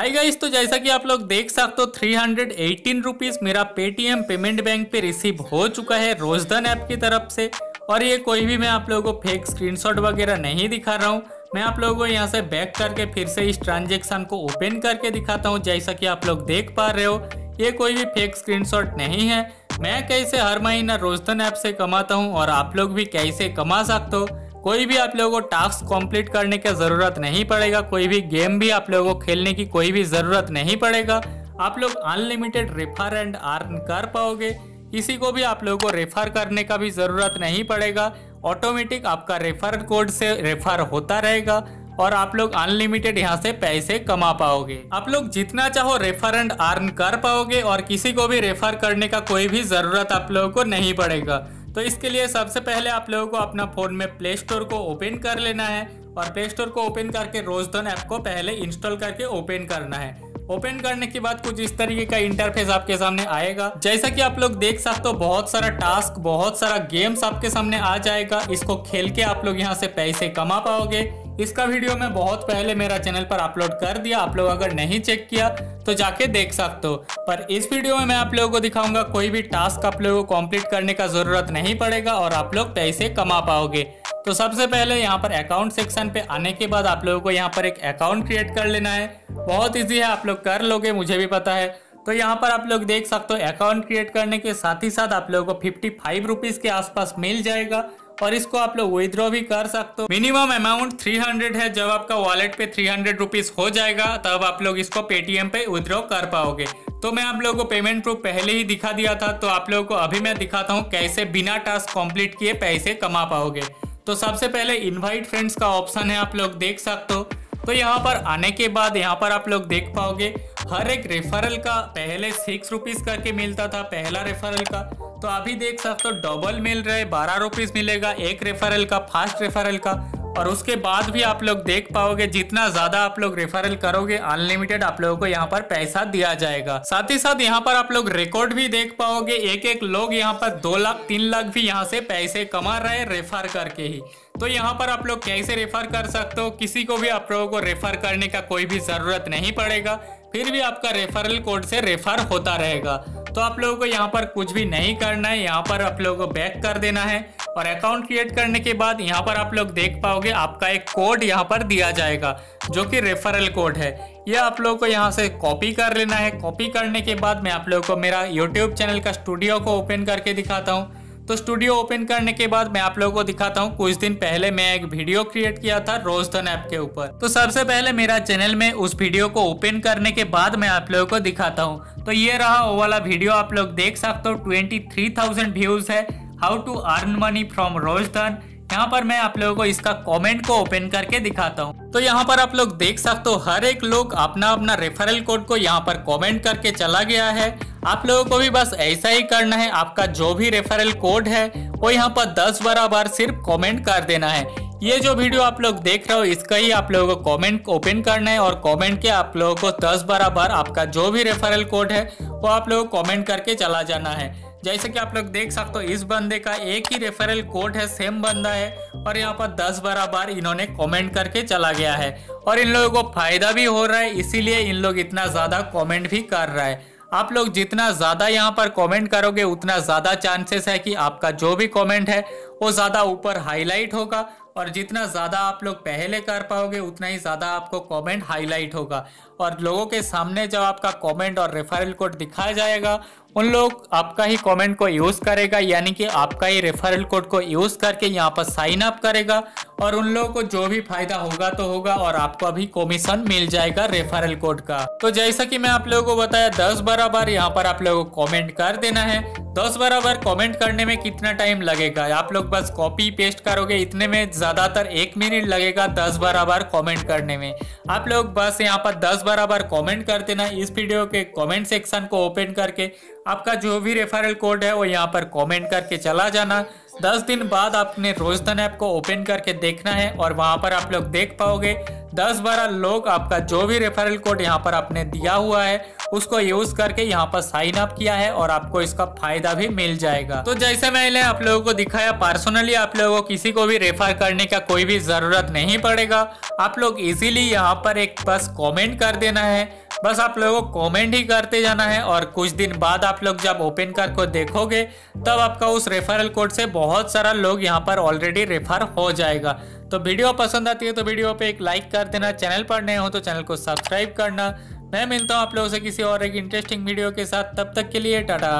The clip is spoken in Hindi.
हाय गाइस तो जैसा कि आप लोग देख सकते हो थ्री हंड्रेड एटीन रुपीज़ मेरा पेटीएम पेमेंट बैंक पे रिसीव हो चुका है रोजधन ऐप की तरफ़ से। और ये कोई भी मैं आप लोगों को फेक स्क्रीनशॉट वगैरह नहीं दिखा रहा हूँ। मैं आप लोगों को यहाँ से बैक करके फिर से इस ट्रांजेक्शन को ओपन करके दिखाता हूँ, जैसा कि आप लोग देख पा रहे हो। ये कोई भी फेक स्क्रीनशॉट नहीं है। मैं कैसे हर महीना रोजधन ऐप से कमाता हूँ और आप लोग भी कैसे कमा सकते हो? कोई भी आप लोगों को टास्क कंप्लीट करने की ज़रूरत नहीं पड़ेगा, कोई भी गेम भी आप लोगों को खेलने की कोई भी ज़रूरत नहीं पड़ेगा। आप लोग अनलिमिटेड रेफर एंड अर्न कर पाओगे। किसी को भी आप लोगों को रेफर करने का भी ज़रूरत नहीं पड़ेगा। ऑटोमेटिक आपका रेफर कोड से रेफर होता रहेगा और आप लोग अनलिमिटेड यहाँ से पैसे कमा पाओगे। आप लोग जितना चाहो रेफर एंड अर्न कर पाओगे और किसी को भी रेफर करने का कोई भी ज़रूरत आप लोगों को नहीं पड़ेगा। तो इसके लिए सबसे पहले आप लोगों को अपना फ़ोन में प्ले स्टोर को ओपन कर लेना है और प्ले स्टोर को ओपन करके रोजधन ऐप को पहले इंस्टॉल करके ओपन करना है। ओपन करने के बाद कुछ इस तरीके का इंटरफेस आपके सामने आएगा। जैसा कि आप लोग देख सकते हो, बहुत सारा टास्क बहुत सारा गेम्स आपके सामने आ जाएगा। इसको खेल के आप लोग यहाँ से पैसे कमा पाओगे। इसका वीडियो मैं बहुत पहले मेरा चैनल पर अपलोड कर दिया। आप लोग अगर नहीं चेक किया तो जाके देख सकते हो। पर इस वीडियो में मैं आप लोगों को दिखाऊँगा, कोई भी टास्क आप लोगों को कंप्लीट करने का ज़रूरत नहीं पड़ेगा और आप लोग पैसे कमा पाओगे। तो सबसे पहले यहाँ पर अकाउंट सेक्शन पे आने के बाद आप लोगों को यहाँ पर एक अकाउंट क्रिएट कर लेना है। बहुत ईजी है, आप लोग कर लोगे, मुझे भी पता है। तो यहाँ पर आप लोग देख सकते हो अकाउंट क्रिएट करने के साथ ही साथ आप लोगों को फिफ्टी फाइव के आसपास मिल जाएगा। और इसको आप लोग विद्रॉ भी कर सकते हो। मिनिमम अमाउंट 300 है। जब आपका वॉलेट पे 300 रुपीस हो जाएगा, तब आप लोग इसको पेटीएम पे विद्रॉ कर पाओगे। तो मैं आप लोगों को पेमेंट प्रूफ पहले ही दिखा दिया था तो आप लोगों को अभी मैं दिखाता हूँ कैसे बिना टास्क कंप्लीट किए पैसे कमा पाओगे। तो सबसे पहले इनवाइट फ्रेंड्स का ऑप्शन है, आप लोग देख सकते हो। तो यहाँ पर आने के बाद यहाँ पर आप लोग देख पाओगे, हर एक रेफरल का पहले सिक्स रुपीज़ करके मिलता था, पहला रेफरल का। तो अभी देख सकते हो डबल मिल रहे बारह रुपीज़ मिलेगा, एक रेफरल का फास्ट रेफरल का। और उसके बाद भी आप लोग देख पाओगे, जितना ज़्यादा आप लोग रेफरल करोगे अनलिमिटेड आप लोगों को यहाँ पर पैसा दिया जाएगा। साथ ही साथ यहाँ पर आप लोग रिकॉर्ड भी देख पाओगे एक एक लोग यहाँ पर दो लाख, तीन लाख भी यहाँ से पैसे कमा रहे रेफर करके ही। तो यहाँ पर आप लोग कैसे रेफर कर सकते हो? किसी को भी आप लोगों को रेफर करने का कोई भी ज़रूरत नहीं पड़ेगा। फिर भी आपका रेफरल कोड से रेफर होता रहेगा। तो आप लोगों को यहाँ पर कुछ भी नहीं करना है, यहाँ पर आप लोगों को बैक कर देना है और अकाउंट क्रिएट करने के बाद यहाँ पर आप लोग देख पाओगे आपका एक कोड यहाँ पर दिया जाएगा, जो कि रेफरल कोड है। ये आप लोगों को यहाँ से कॉपी कर लेना है। कॉपी करने के बाद मैं आप लोगों को मेरा यूट्यूब चैनल का स्टूडियो को ओपन करके दिखाता हूँ। तो स्टूडियो ओपन करने के बाद मैं आप लोगों को दिखाता हूँ, कुछ दिन पहले मैं एक वीडियो क्रिएट किया था रोजधन ऐप के ऊपर। तो सबसे पहले मेरा चैनल में उस वीडियो को ओपन करने के बाद मैं आप लोगों को दिखाता हूँ। तो ये रहा वो वाला वीडियो आप लोग देख सकते हो ट्वेंटी थ्री थाउज़ेंड व्यूज़ है। How to earn money from Rozdhan. यहाँ पर मैं आप लोगों को इसका कमेंट को ओपन करके दिखाता हूँ। तो यहाँ पर आप लोग देख सकते हो, हर एक लोग अपना अपना रेफरल कोड को यहाँ पर कमेंट करके चला गया है। आप लोगों को भी बस ऐसा ही करना है, आपका जो भी रेफरल कोड है, वो यहाँ पर दस बारह बार सिर्फ़ कमेंट कर देना है। ये जो वीडियो आप लोग देख रहे हो, इसका ही आप लोगों को कमेंट ओपन करना है और कमेंट के आप लोगों को दस बारह बार आपका जो भी रेफरल कोड है, वो आप लोगों कमेंट करके चला जाना है। जैसे कि आप लोग देख सकते हो, इस बंदे का एक ही रेफरल कोड है सेम बंदा है, और यहाँ पर दस बारह बार इन्होंने कमेंट करके चला गया है। और इन लोगों को फ़ायदा भी हो रहा है, इसीलिए इन लोग इतना ज़्यादा कमेंट भी कर रहा है। आप लोग जितना ज़्यादा यहाँ पर कमेंट करोगे, उतना ज़्यादा चांसेस है कि आपका जो भी कमेंट है, वो ज़्यादा ऊपर हाईलाइट होगा। और जितना ज़्यादा आप लोग पहले कर पाओगे, उतना ही ज़्यादा आपको कमेंट हाईलाइट होगा। और लोगों के सामने जब आपका कमेंट और रेफरल कोड दिखाया जाएगा, उन लोग आपका ही कमेंट को यूज़ करेगा, यानी कि आपका ही रेफरल कोड को यूज़ करके यहाँ पर साइन अप करेगा और उन लोगों को जो भी फ़ायदा होगा तो होगा और आपको अभी कमीशन मिल जाएगा रेफरल कोड का। तो जैसा कि मैं आप लोगों को बताया, दस बारह बार यहाँ पर आप लोगों को कॉमेंट कर देना है। दस बारह बार कॉमेंट करने में कितना टाइम लगेगा? आप लोग बस कॉपी पेस्ट करोगे, इतने में ज़्यादातर एक मिनट लगेगा दस बारह बार कॉमेंट करने में। आप लोग बस यहाँ पर दस बारह बार कॉमेंट कर देना इस वीडियो के कॉमेंट सेक्शन को ओपन करके। आपका जो भी रेफरल कोड है, वो यहाँ पर कमेंट करके चला जाना। दस दिन बाद आपने रोजधन ऐप को ओपन करके देखना है और वहाँ पर आप लोग देख पाओगे। दस बारह लोग आपका जो भी रेफरल कोड यहाँ पर आपने दिया हुआ है, उसको यूज़ करके यहाँ पर साइन अप किया है और आपको इसका फ़ायदा भी मिल जाएगा। तो जैसे मैंने आप लोगों को दिखाया पर्सनली आप लोगों को किसी को भी रेफर करने का कोई भी ज़रूरत नहीं पड़ेगा। आप लोग इजीली यहाँ पर एक बस कमेंट कर देना है। बस आप लोगों को कमेंट ही करते जाना है और कुछ दिन बाद आप लोग जब ओपन कर को देखोगे, तब आपका उस रेफरल कोड से बहुत सारा लोग यहाँ पर ऑलरेडी रेफर हो जाएगा। तो वीडियो पसंद आती है तो वीडियो पे एक लाइक कर देना। चैनल पर नए हो तो चैनल को सब्सक्राइब करना। मैं मिलता हूँ आप लोगों से किसी और एक इंटरेस्टिंग वीडियो के साथ। तब तक के लिए, टाटा।